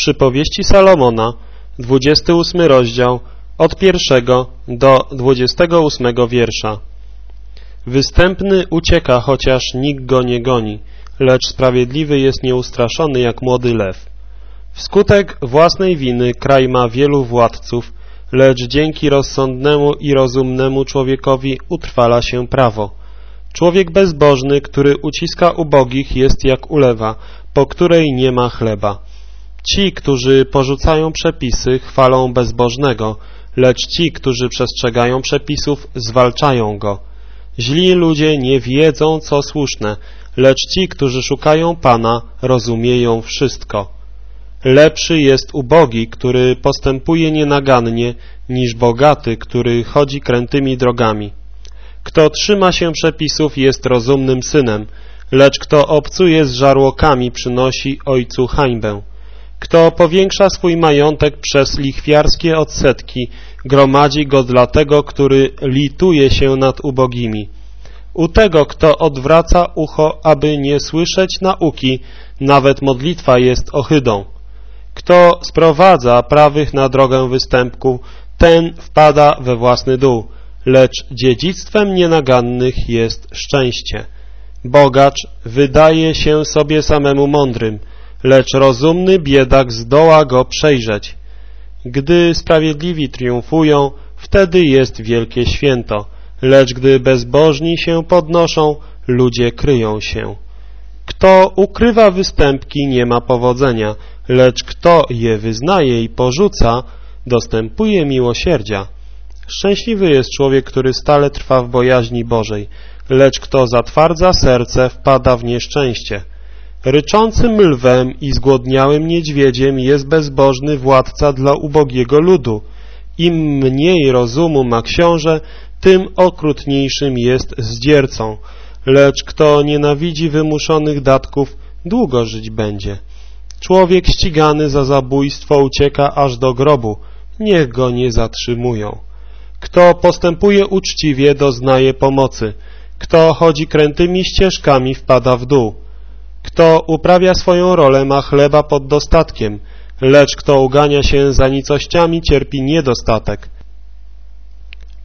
Przypowieści Salomona, 28 rozdział, od pierwszego do 28 wiersza. Występny ucieka, chociaż nikt go nie goni, lecz sprawiedliwy jest nieustraszony jak młody lew. Wskutek własnej winy kraj ma wielu władców, lecz dzięki rozsądnemu i rozumnemu człowiekowi utrwala się prawo. Człowiek bezbożny, który uciska ubogich, jest jak ulewa, po której nie ma chleba. Ci, którzy porzucają przepisy, chwalą bezbożnego, lecz ci, którzy przestrzegają przepisów, zwalczają go. Źli ludzie nie wiedzą, co słuszne, lecz ci, którzy szukają Pana, rozumieją wszystko. Lepszy jest ubogi, który postępuje nienagannie, niż bogaty, który chodzi krętymi drogami. Kto trzyma się przepisów, jest rozumnym synem, lecz kto obcuje z żarłokami, przynosi ojcu hańbę. Kto powiększa swój majątek przez lichwiarskie odsetki, gromadzi go dla tego, który lituje się nad ubogimi. U tego, kto odwraca ucho, aby nie słyszeć nauki, nawet modlitwa jest ohydą. Kto sprowadza prawych na drogę występku, ten wpada we własny dół, lecz dziedzictwem nienagannych jest szczęście. Bogacz wydaje się sobie samemu mądrym, lecz rozumny biedak zdoła go przejrzeć. Gdy sprawiedliwi triumfują, wtedy jest wielkie święto, lecz gdy bezbożni się podnoszą, ludzie kryją się. Kto ukrywa występki, nie ma powodzenia, lecz kto je wyznaje i porzuca, dostępuje miłosierdzia. Szczęśliwy jest człowiek, który stale trwa w bojaźni Bożej, lecz kto zatwardza serce, wpada w nieszczęście. Ryczącym lwem i zgłodniałym niedźwiedziem jest bezbożny władca dla ubogiego ludu. Im mniej rozumu ma książę, tym okrutniejszym jest zdziercą, lecz kto nienawidzi wymuszonych datków, długo żyć będzie. Człowiek ścigany za zabójstwo ucieka aż do grobu, niech go nie zatrzymują. Kto postępuje uczciwie, doznaje pomocy. Kto chodzi krętymi ścieżkami, wpada w dół. Kto uprawia swoją rolę, ma chleba pod dostatkiem, lecz kto ugania się za nicościami, cierpi niedostatek.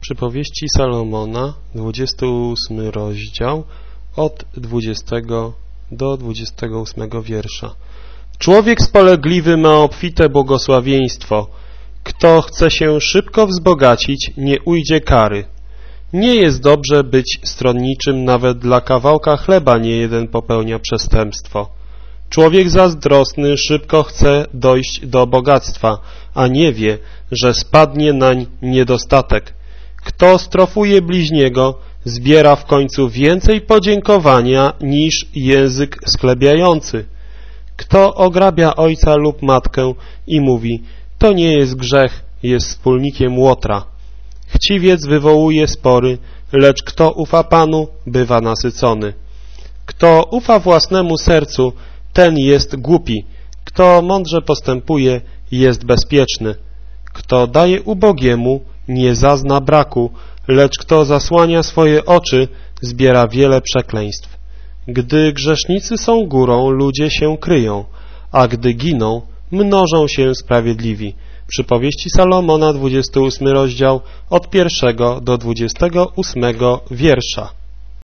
Przypowieści Salomona, 28 rozdział, od 20 do 28 wiersza. Człowiek spolegliwy ma obfite błogosławieństwo. Kto chce się szybko wzbogacić, nie ujdzie kary. Nie jest dobrze być stronniczym, nawet dla kawałka chleba nie jeden popełnia przestępstwo. Człowiek zazdrosny szybko chce dojść do bogactwa, a nie wie, że spadnie nań niedostatek. Kto strofuje bliźniego, zbiera w końcu więcej podziękowania niż język sklebiający. Kto ograbia ojca lub matkę i mówi, to nie jest grzech, jest wspólnikiem łotra. Chciwiec wywołuje spory, lecz kto ufa Panu, bywa nasycony. Kto ufa własnemu sercu, ten jest głupi. Kto mądrze postępuje, jest bezpieczny. Kto daje ubogiemu, nie zazna braku, lecz kto zasłania swoje oczy, zbiera wiele przekleństw. Gdy grzesznicy są górą, ludzie się kryją, a gdy giną, mnożą się sprawiedliwi. Przypowieści Salomona, 28 rozdział, od pierwszego do 28 wiersza.